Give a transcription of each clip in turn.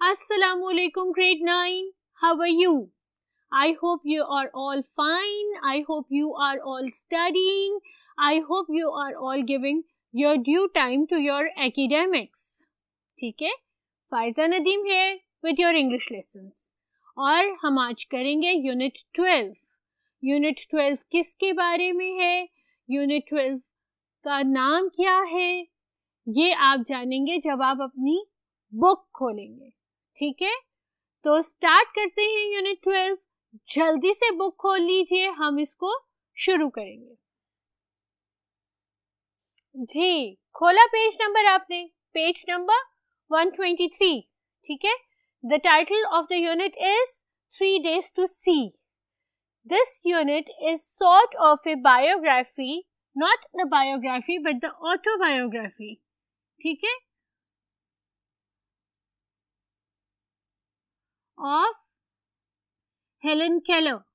Assalamu alaikum grade 9 how are you I hope you are all fine I hope you are all studying I hope you are all giving your due time to your academics ठीक है फायजा नदीम है with your English lessons और हम आज करेंगे unit twelve unit twelve किसके बारे में है? यूनिट ट्वेल्व का नाम क्या है? ये आप जानेंगे जब आप अपनी बुक खोलेंगे। ठीक है? तो स्टार्ट करते हैं यूनिट ट्वेल्व जल्दी से बुक खोल लीजिए, हम इसको शुरू करेंगे। जी, खोला पेज नंबर आपने। पेज नंबर 123 ठीक है? The title of the unit is three days to see This unit is sort of a biography not the biography but the autobiography ठीक है of Helen Keller.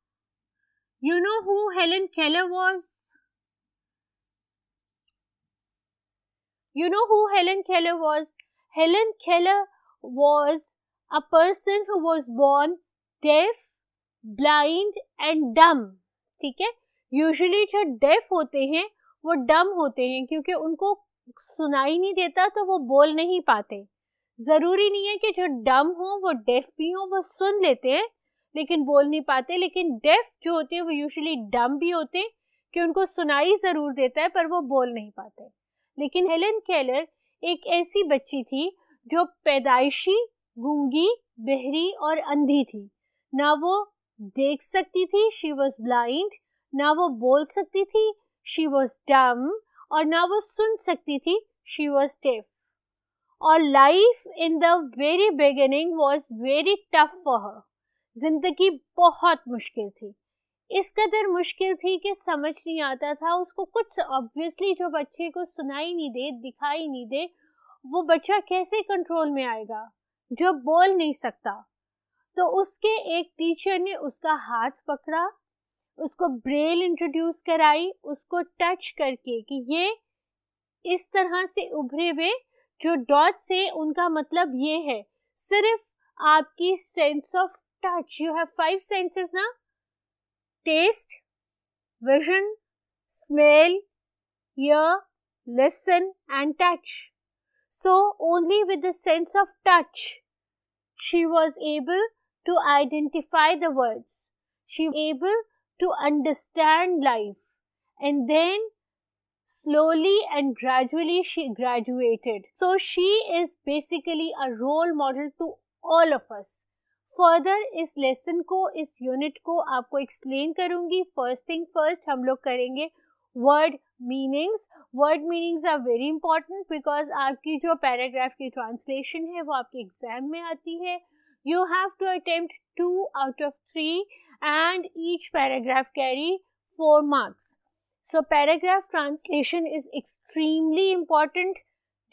You know who Helen Keller was? You know who Helen Keller was? Helen Keller was a person who was born deaf, blind and dumb ठीक है? Usually जो def होते हैं, वो डम होते हैं क्योंकि उनको सुनाई नहीं देता तो वो बोल नहीं पाते। ज़रूरी नहीं है कि जो डम हो, वो डेफ भी हो, वो सुन लेते हैं, लेकिन बोल नहीं पाते। लेकिन डेफ जो होते हैं, वो यूजुअली डम भी होते हैं कि उनको सुनाई ज़रूर देता है, पर वो बोल नहीं पाते। लेकिन हेलन केलर एक ऐसी बच्ची थी जो पैदाइशी, गूँगी, बहरी और अंधी थी। ना वो देख सकती थी शी वॉज़ ब्लाइंड ना वो बोल सकती थी शी वॉज़ डम और ना वो सुन सकती थी शी वॉज़ डेफ और life in the very beginning was very tough for her ज़िंदगी बहुत मुश्किल थी। इस कदर मुश्किल थी कि समझ नहीं आता था, उसको कुछ ऑब्वियसली जो बच्चे को सुनाई नहीं दे, दिखाई नहीं दे, वो बच्चा कैसे कंट्रोल में आएगा? जो बोल नहीं सकता। तो उसके एक टीचर ने उसका हाथ पकड़ा, उसको ब्रेल इंट्रोड्यूस कराई, उसको टच करके कि ये इस तरह से उभरे हुए, जो डॉट से उनका मतलब ये है, सिर्फ़ आपकी sense of touch you have five senses ना? Taste vision smell listen and touch so only with the sense of touch she was able to identify the words she able to understand life and then slowly and gradually she graduated. So, she is basically a role model to all of us. Further इस lesson को इस unit को आपको explain करूँगी. First thing first हम लोग करेंगे word meanings word meanings are very important because आपकी जो पैराग्राफ की ट्रांसलेशन है, वो आपके एग्ज़ाम में आती है. You have to attempt two out of three and each paragraph carry four marks so paragraph translation is extremely important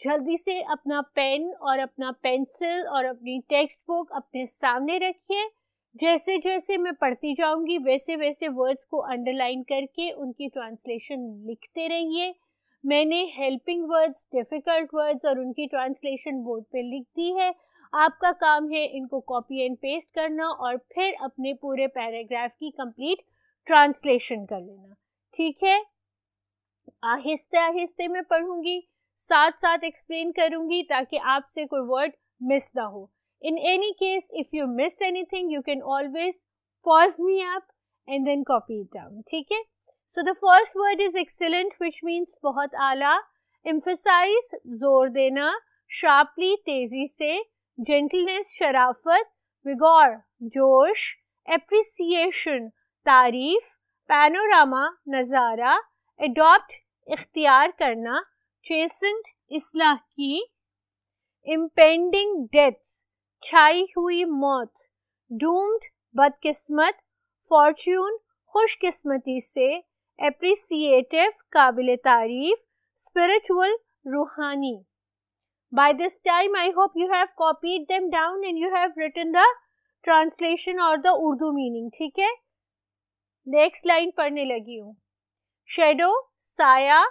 जल्दी से अपना पेन और अपना पेंसिल और अपनी टेक्स्ट बुक अपने सामने रखिए। जैसे जैसे मैं पढ़ती जाऊँगी, वैसे वैसे वर्ड्स को अंडरलाइन करके उनकी ट्रांसलेशन लिखते रहिए। मैंने हेल्पिंग वर्ड्स डिफ़िकल्ट वर्ड्स और उनकी ट्रांसलेशन बोर्ड पे लिख दी है। आपका काम है इनको कॉपी एंड पेस्ट करना और फिर अपने पूरे पैराग्राफ की कंप्लीट ट्रांसलेशन कर लेना। ठीक है? आहिस्ते आहिस्ते मैं पढ़ूँगी साथ साथ एक्सप्लेन करूँगी ताकि आपसे कोई वर्ड मिस ना हो। In any case if you miss anything you can always pause me up and then copy it down ठीक है? So the first word is excellent which means बहुत आला। एम्फोसाइज ज़ोर देना शार्पली तेज़ी से। जेंटलनेस शराफत विगौर जोश एप्रिसिएशन तारीफ़ पैनोरामा नज़ारा एडॉप्ट इख्तियार करना चेसेंट इसलाह की इम्पेंडिंग डेथ छाई हुई मौत डूम्ड बदकिस्मत फॉर्च्यून खुशकिस्मती से एप्रिसिएटिव काबिल तारीफ़ स्पिरिचुअल रूहानी by this time, i hope you have copied them down and you have written the translation or the urdu meaning, ठीक है? नेक्स्ट लाइन पढ़ने लगी हूँ। शेडो साया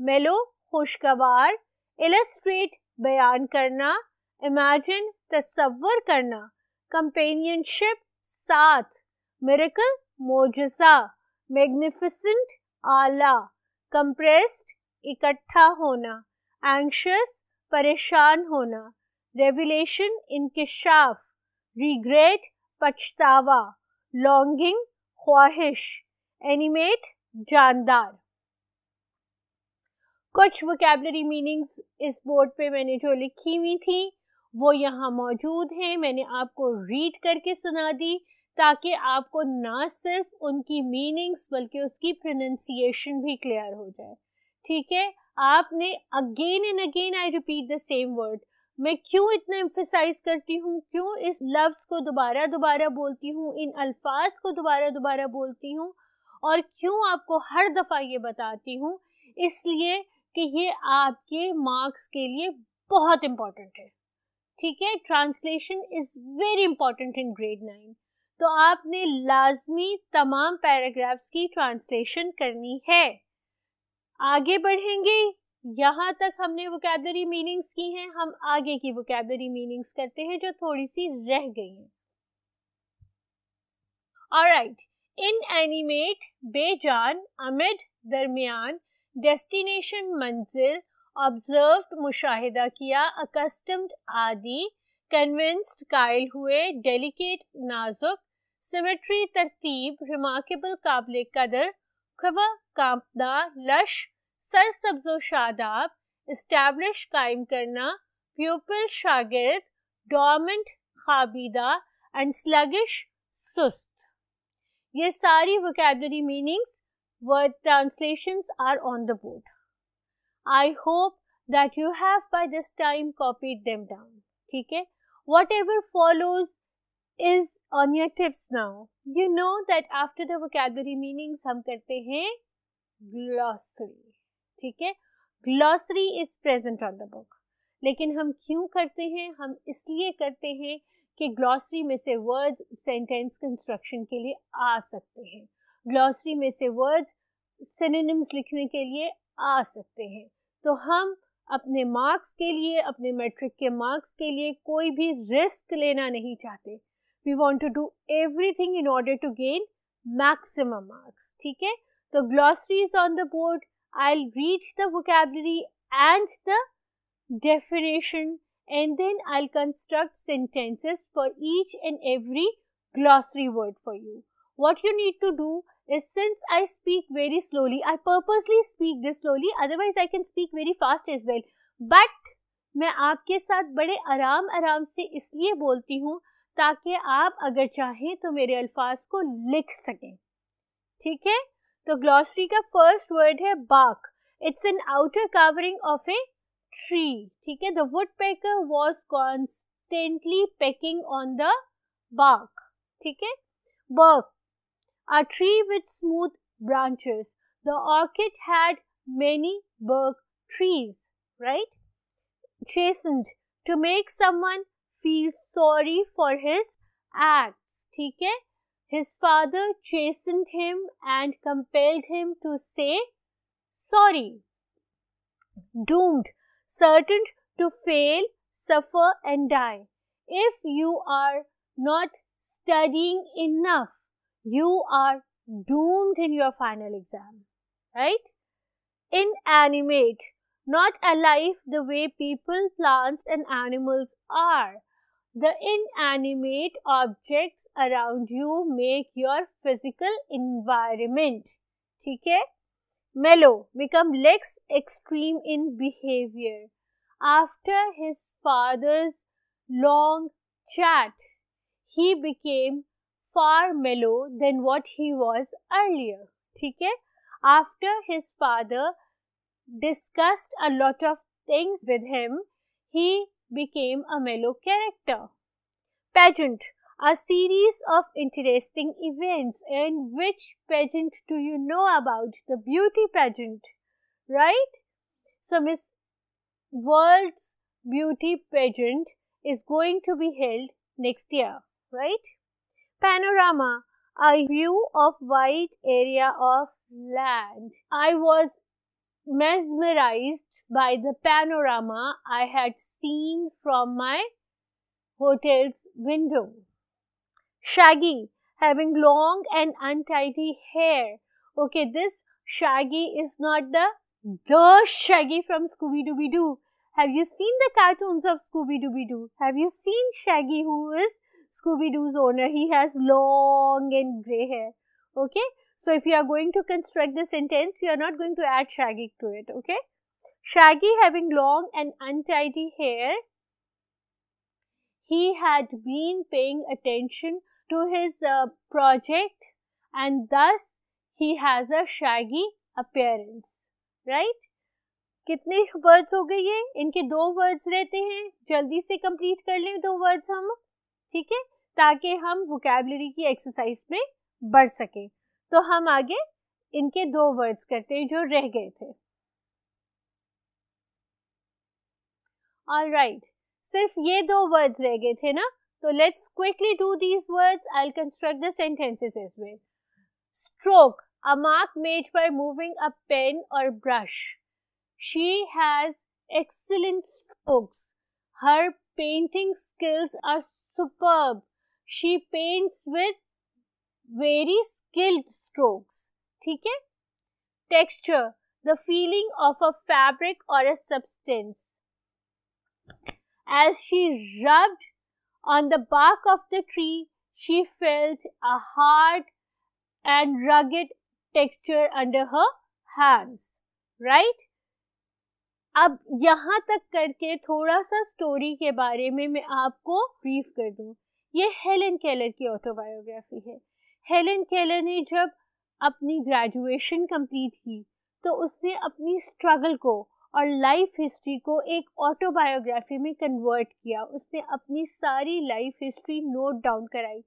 मेलो खुशगवार इलस्ट्रेट बयान करना इमेजिन तस्वर करना कंपेनियनशिप साथ मिरेकल मोजसा मैग्निफिसेंट आला कंप्रेस्ड इकट्ठा होना एंशियस परेशान होना। रेवलेशन इंकशाफ रिग्रेट पछतावा। लॉन्गिंग ख्वाहिश। एनिमेट जानदार। कुछ वोकेबलरी मीनिंग्स इस बोर्ड पे मैंने जो लिखी हुई थी, वो यहाँ मौजूद हैं। मैंने आपको रीड करके सुना दी, ताकि आपको ना सिर्फ़ उनकी मीनिंग्स बल्कि उसकी प्रोनाउंसिएशन भी क्लियर हो जाए। ठीक है? आपने again and again I repeat the same word मैं क्यों इतना एम्फेसाइज करती हूँ? क्यों इस लफ्ज़ को दोबारा दोबारा बोलती हूँ? इन अल्फाज को दोबारा दोबारा बोलती हूँ? और क्यों आपको हर दफ़ा ये बताती हूँ? इसलिए कि ये आपके मार्क्स के लिए बहुत इंपॉर्टेंट है। ठीक है? Translation is very important in grade nine तो आपने लाजमी तमाम पैराग्राफ्स की ट्रांसलेशन करनी है। आगे बढ़ेंगे। यहाँ तक हमने वोकेबलरी मीनिंग्स की हैं। हम आगे की वोकेबलरी मीनिंग्स करते हैं, जो थोड़ी सी रह गई हैं। ऑलराइट इन एनिमेट बेजान अमिड दरमियान डेस्टिनेशन मंजिल ऑब्जर्व्ड मुशाहिदा किया अकस्टम्ड आदि कन्विंस्ड कायल हुए डेलिकेट नाजुक सिमेट्री तरतीब रिमार्केबल काबिल कदर खबर कांपदा लश सरसब्ज शादाब इस्टेब्लिश कायम करना, प्यूपल शागिर्द डोमेंट खाबीदा, एंड स्लगिश सुस्त। ये सारी vocabulary meanings word translation are on the board I hope that you have by this time copy them down ठीक है? Whatever follows is on your tips now you know that after the vocabulary meanings हम करते हैं glossary ठीक है? Glossary is present on the book. लेकिन हम क्यों करते हैं? हम इसलिए करते हैं कि ग्लॉसरी में से वर्ड्स सेंटेंस कंस्ट्रक्शन के लिए आ सकते हैं। ग्लॉसरी में से वर्ड्स सिनोनिम्स लिखने के लिए आ सकते हैं। तो हम अपने मार्क्स के लिए, अपने मैट्रिक के मार्क्स के लिए कोई भी रिस्क लेना नहीं चाहते। We want to do everything in order to gain maximum marks ठीक है? तो glossary is on the board I read the vocabulary and the definition and then I'll construct sentences for each and every glossary word for you. What you need to do is since I speak very slowly, I purposely speak this slowly, otherwise I can speak very fast as well. But मैं आपके साथ बड़े आराम आराम से इसलिए बोलती हूँ ताकि आप अगर चाहें तो मेरे अल्फाज को लिख सकें ठीक है तो ग्लॉसरी का फ़र्स्ट वर्ड है bark it's an outer covering of a tree ठीक है? The woodpecker was constantly pecking on the bark ठीक है? Bark a tree with smooth branches the orchid had many bark trees right chastened to make someone feel sorry for his act ठीक है? His father chastened him and compelled him to say sorry. Doomed, certain to fail, suffer and die. If you are not studying enough, you are doomed in your final exam, right? Inanimate, not alive the way people, plants and animals are. The inanimate objects around you make your physical environment. Okay? Mellow, become less extreme in behavior. After his father's long chat, he became far mellow than what he was earlier. Okay? After his father discussed a lot of things with him, he became a mellow character. Pageant, a series of interesting events. And which pageant do you know about? The beauty pageant, right? So, Miss World's Beauty Pageant is going to be held next year, right? Panorama, a view of wide area of land. I was mesmerized by the panorama I had seen from my hotel's window. Shaggy, having long and untidy hair. Okay, this Shaggy is not the the Shaggy from Scooby Dooby Doo. Have you seen the cartoons of Scooby Dooby Doo? Have you seen Shaggy, who is Scooby Doo's owner? He has long and grey hair. Okay, so if you are going to construct the sentence, you are not going to add Shaggy to it. Okay, Shaggy having long and untidy hair, he had been paying attention to his uh, project and thus he has a shaggy appearance. Right? कितने words हो गए ये इनके दो words रहते हैं जल्दी से कंप्लीट कर लें दो वर्ड्स हम ठीक है ताकि हम वोकेबलरी की एक्सरसाइज में बढ़ सके तो हम आगे इनके दो वर्ड्स करते हैं जो रह गए थे। राइट सिर्फ़ ये दो वर्ड्स रह गए थे ना? तो let's quickly do these words I construct the is way stroke a mark made for moving a pen और brush she has excellent strokes her painting skills are super she paints with very skilled strokes ठीक है? Texture the feeling of a fabric और a substance as she rubbed on the bark of the tree she felt a hard and rugged texture under her hands right अब यहाँ तक करके थोड़ा सा story के बारे में मैं आपको ब्रीफ कर दू। ये हेलन केलर की ऑटोबायोग्राफी है। हेलन केलर ने जब अपनी ग्रेजुएशन कंप्लीट की तो उसने अपनी स्ट्रगल को और लाइफ हिस्ट्री को एक ऑटोबायोग्राफी में कन्वर्ट किया। उसने अपनी सारी लाइफ हिस्ट्री नोट डाउन कराई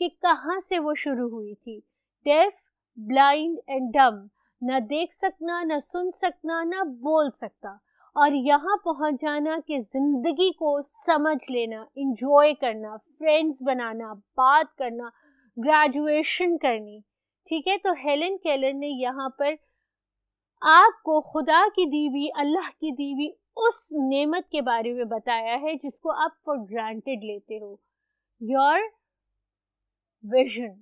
कि कहाँ से वो शुरू हुई थी। डेफ ब्लाइंड एंड डम न देख सकना, न सुन सकना, न बोल सकता। और यहाँ पहुँच जाना कि ज़िंदगी को समझ लेना इंजॉय करना फ्रेंड्स बनाना, बात करना ग्रेजुएशन करनी। ठीक है? तो हेलन केलर ने यहाँ पर आपको खुदा की दीवी, अल्लाह की दीवी उस नेमत के बारे में बताया है जिसको आप फॉर ग्रांटेड लेते हो। Your vision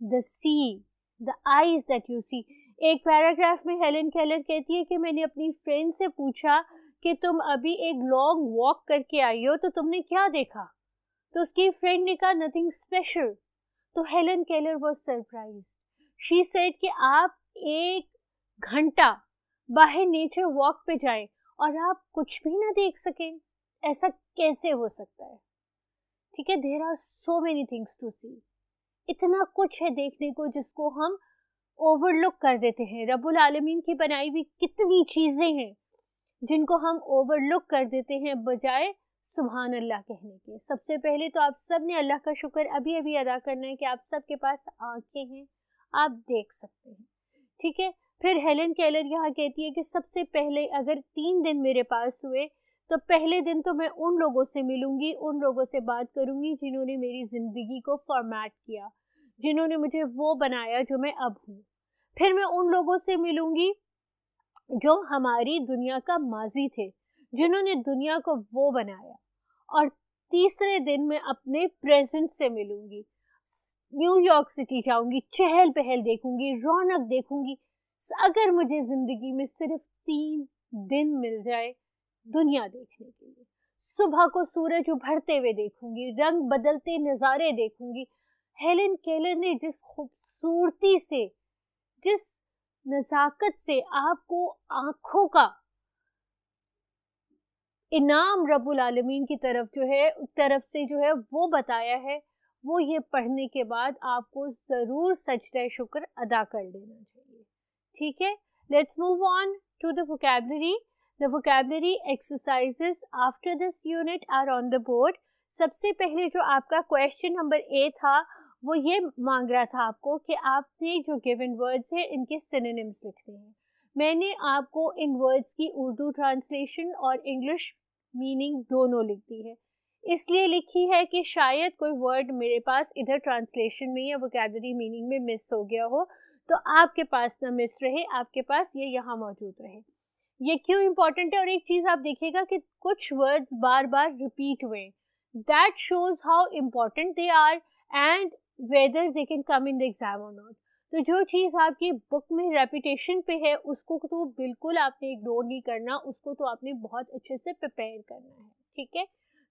the see the eyes that you see एक पैराग्राफ में हेलन केलर कहती है कि मैंने अपनी फ्रेंड से पूछा कि तुम अभी एक लॉन्ग वॉक करके आई हो तो तुमने क्या देखा? तो उसकी फ्रेंड ने कहा नथिंग स्पेशल तो Helen Keller was surprise she said कि आप एक घंटा बाहर नेचर वॉक पे जाएँ और आप कुछ भी ना देख सकें। ऐसा कैसे हो सकता है? ठीक है there are so many things to see इतना कुछ है देखने को जिसको हम ओवरलुक कर देते हैं। रबुल आलमीन की बनाई हुई कितनी चीज़ें हैं जिनको हम ओवरलुक कर देते हैं बजाय सुबहान अल्लाह कहने के सबसे पहले तो आप सबने अल्लाह का शुक्र अभी अभी अदा करना है कि आप सबके पास आँखें हैं। आप देख सकते हैं। ठीक है? फिर हेलन केलर यहाँ कहती है कि सबसे पहले अगर तीन दिन मेरे पास हुए तो पहले दिन तो मैं उन लोगों से मिलूँगी, उन लोगों से बात करूँगी जिन्होंने मेरी ज़िंदगी को फॉर्मेट किया, जिन्होंने मुझे वो बनाया जो मैं अब हूँ। फिर मैं उन लोगों से मिलूँगी जो हमारी दुनिया का माजी थे। जिन्होंने दुनिया को वो बनाया। और तीसरे दिन मैं अपने प्रेजेंट से मिलूँगी। न्यूयॉर्क सिटी जाऊँगी चहल पहल देखूँगी, रौनक देखूँगी। अगर मुझे ज़िंदगी में सिर्फ़ तीन दिन मिल जाए दुनिया देखने के लिए। सुबह को सूरज उभरते हुए देखूँगी, रंग बदलते नज़ारे देखूँगी। हेलन केलर ने जिस खूबसूरती से, जिस नज़ाकत से आपको आँखों का इनाम रबुल आलमीन की तरफ़ जो है, तरफ़ से जो है वो बताया है, वो ये पढ़ने के बाद आपको ज़रूर सजदा शुक्र अदा कर लेना चाहिए। ठीक है? Let's move on to the vocabulary the vocabulary exercises after this unit are on the board सबसे पहले जो आपका क्वेश्चन नंबर ए था, वो ये मांग रहा था आपको कि आपने जो गिवन वर्ड्स है, इनके सिनोनिम्स लिखने हैं। मैंने आपको इन वर्ड्स की उर्दू ट्रांसलेशन और इंग्लिश मीनिंग दोनों लिख दी है। इसलिए लिखी है कि शायद कोई वर्ड मेरे पास इधर ट्रांसलेशन में या वोकेबलरी मीनिंग में मिस हो गया हो तो आपके पास ना मिस रहे, आपके पास ये यहाँ मौजूद रहे। ये क्यों इम्पोर्टेंट है और एक चीज़ आप देखिएगा कि कुछ वर्ड्स बार बार रिपीट हुए that shows how important they are and whether they can come in the exam और नॉट तो जो चीज़ आपकी बुक में रेपिटेशन पे है, उसको तो बिल्कुल आपने इग्नोर नहीं करना, उसको तो आपने बहुत अच्छे से प्रिपेयर करना है, ठीक है?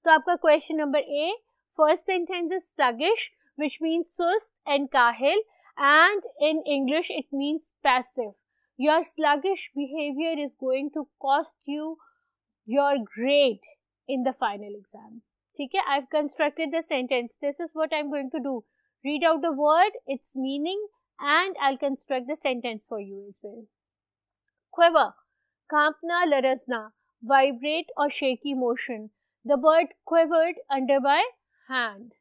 तो आपका question number A first sentence is sluggish which means सुस्त एंड काहिल and in English it means passive your sluggish behaviour is going to cost you your grade in the final exam ठीक है? I constructed the sentence this is what I am going to do read out the word its meaning and I'll construct the sentence for you as well. Quiver, kampna larasna, vibrate or shaky motion. The bird quivered under my hand.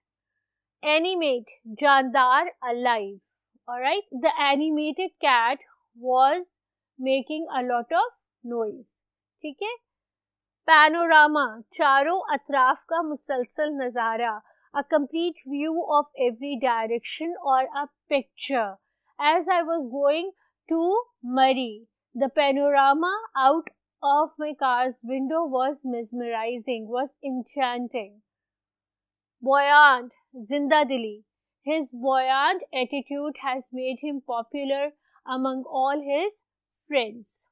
Animate, jandar, alive. Alright, the animated cat was making a lot of noise ठीक है panorama चारों अतराफ का मुसलसल नज़ारा a complete view of every direction or a picture as I was going to Murray. The panorama out of my car's window was mesmerizing, was enchanting. Buoyant, Zindadili. His buoyant attitude has made him popular among all his friends.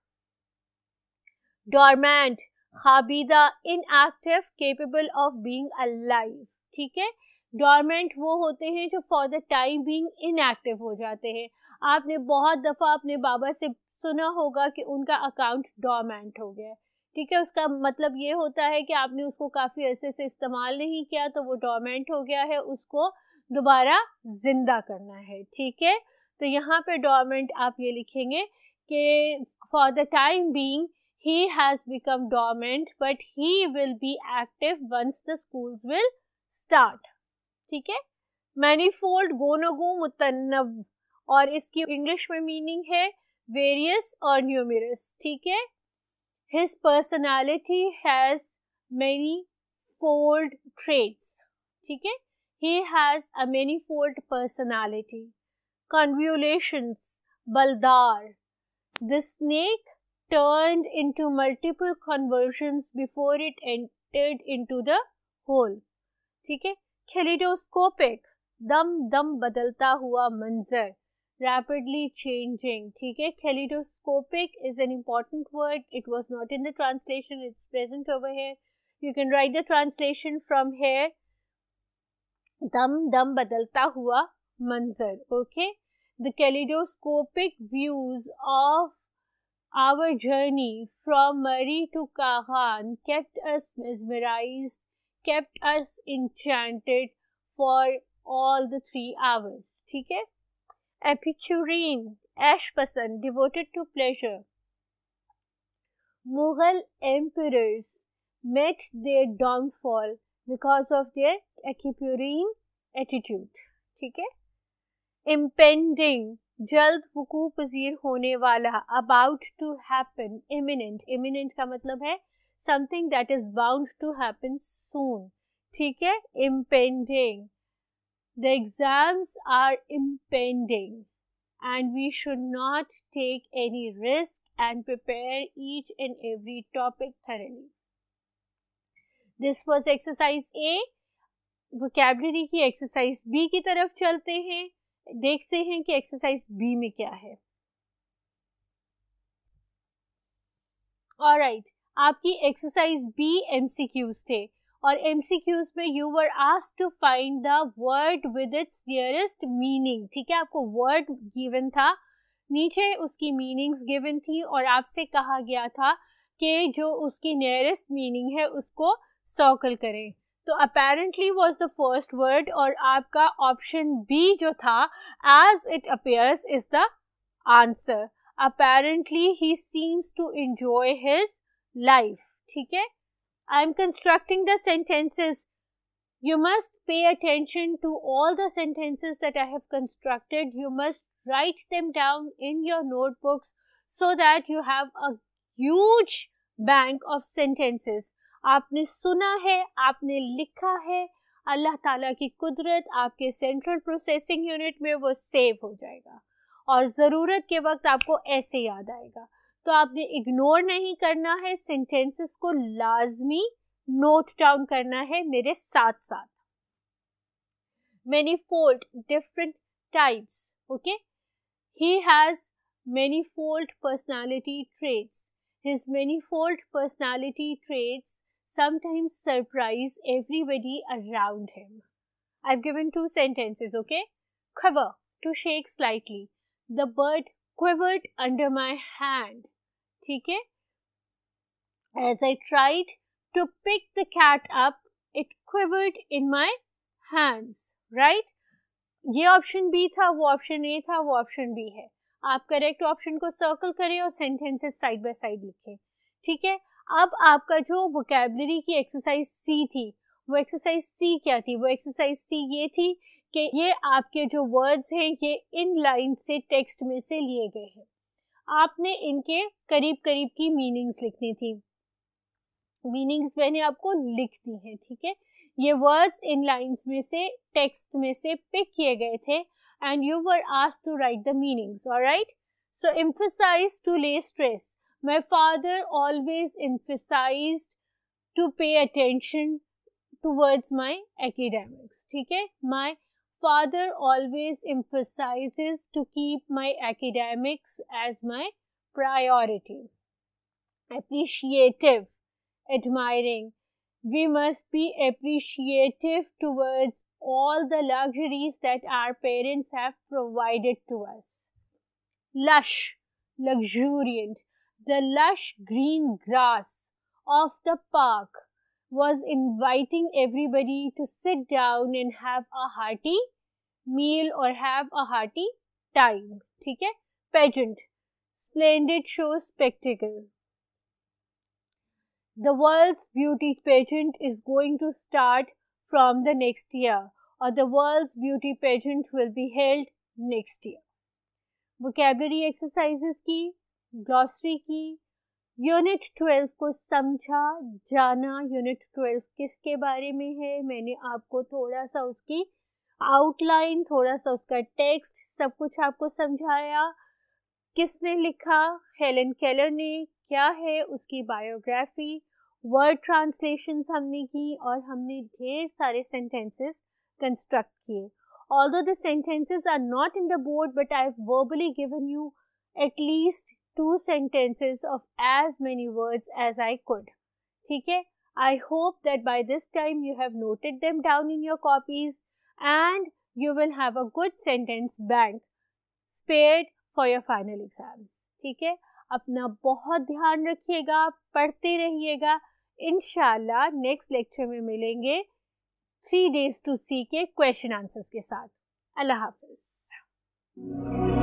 Dormant, खाबीदा inactive capable of being alive ठीक है dormant वो होते हैं जो for the time being inactive हो जाते हैं आपने बहुत दफ़ा अपने बाबा से सुना होगा कि उनका अकाउंट डॉर्मेंट हो गया ठीक है, उसका मतलब ये होता है कि आपने उसको काफ़ी अरसे से इस्तेमाल नहीं किया तो वो डॉर्मेंट हो गया है, उसको दोबारा ज़िंदा करना है। ठीक है? तो यहाँ पे डॉर्मेंट आप ये लिखेंगे कि for the time being he has become dormant but he will be active once the schools will start ठीक है? मैनीफोल्ड गोनोगो मुतन्नव और इसकी इंग्लिश में मीनिंग है वेरियस और न्यूमिरस ठीक है his personality has manifold traits ठीक है he has a manifold personality convolutions, baldar. The snake turned into multiple conversions before it entered into the hole. ठीक है खेलिडोस्कोपिक दम दम बदलता हुआ मंजर rapidly changing ठीक है kaleidoscopic is an important word it was not in the translation it's present over here you can write the translation from here dam dam badalta hua manzar okay the kaleidoscopic views of our journey from Murray to Kahan kept us mesmerized, kept us enchanted for all the three hours. ठीक है Epicurean, ऐश पसंद, devoted to pleasure. Mughal emperors met their downfall because of their Epicurean attitude. ठीक है impending जल्द वकू पजीर होने वाला about to happen imminent imminent का मतलब है something that is bound to happen soon ठीक है impending The exams are impending and we should not take any risk and prepare each and every topic thoroughly. This was exercise A. Vocabulary की exercise B की तरफ चलते हैं देखते हैं कि एक्सरसाइज बी में क्या है राइट right, आपकी एक्सरसाइज बी एमसीक्यूज थे और एमसीक्यूज में you were ask to find the word with its nearest meaning ठीक है? आपको वर्ड गिवन था, नीचे उसकी मीनिंग्स गिवन थी और आपसे कहा गया था कि जो उसकी नियरेस्ट मीनिंग है उसको सर्कल करें। तो apparently was the first word और आपका ऑप्शन बी जो था as it appears is the answer apparently he seems to enjoy his life ठीक है? I am constructing the sentences you must pay attention to all the sentences that I have constructed. You must write them down in your notebooks so that you have a huge bank of sentences. आपने सुना है आपने लिखा है अल्लाह ताला की कुदरत आपके सेंट्रल प्रोसेसिंग यूनिट में वो सेव हो जाएगा और ज़रूरत के वक्त आपको ऐसे याद आएगा तो आपने इग्नोर नहीं करना है सेंटेंसेस को लाजमी नोट डाउन करना है मेरे साथ साथ manifold different types okay he has manifold personality traits his manifold personality traits sometimes surprise everybody around him I given two sentences okay quiver to shake slightly the bird quivered under my hand ठीक है as I tried to pick the cat up, it quivered in my hands, right? ये option B था, वो option A था, वो option B है। आप correct option को सर्कल करें और सेंटेंसेस साइड बाय साइड लिखें ठीक है अब आपका जो वोकेबलरी की एक्सरसाइज सी थी, वो एक्सरसाइज सी क्या थी? वो एक्सरसाइज सी ये थी कि ये आपके जो वर्ड्स हैं, ये इन लाइन से टेक्स्ट में से लिए गए हैं। आपने इनके करीब करीब की मीनिंग्स लिखनी थी। मीनिंग्स मैंने आपको लिख दी है, ठीक है? ये वर्ड्स इन लाइंस में से टेक्स्ट में से पिक किए गए थे and you were ask to write the meanings alright so emphasize to lay stress my father always emphasized to pay attention towards my academics ठीक है? My father always emphasizes to keep my academics as my priority. Appreciative, admiring. We must be appreciative towards all the luxuries that our parents have provided to us. Lush, luxuriant. The lush green grass of the park was inviting everybody to sit down and have a hearty meal or have a hearty time. ठीक है Pageant, splendid show spectacle. The world's beauty pageant is going to start from the next year or the world's beauty pageant will be held next year. Vocabulary exercises की glossary की unit twelve को समझा, जाना unit twelve किसके बारे में है? मैंने आपको थोड़ा सा उसकी आउटलाइन थोड़ा सा उसका टेक्स्ट सब कुछ आपको समझाया। किसने लिखा? हेलन केलर ने। क्या है उसकी बायोग्राफी वर्ड ट्रांसलेशन हमने की और हमने ढेर सारे सेंटेंसेस कंस्ट्रक्ट किए। Although the sentences are not in the board, but i've verbally given two sentences of as many words as I could ठीक है I hope that by this time you have noted them down in your copies and you will have a good sentence bank spread for your final exams ठीक है अपना बहुत ध्यान रखिएगा, पढ़ते रहिएगा। इनशाला नेक्स्ट लेक्चर में मिलेंगे थ्री डेज़ टू सी के क्वेश्चन आंसर्स के साथ। अल्लाह हाफिज़।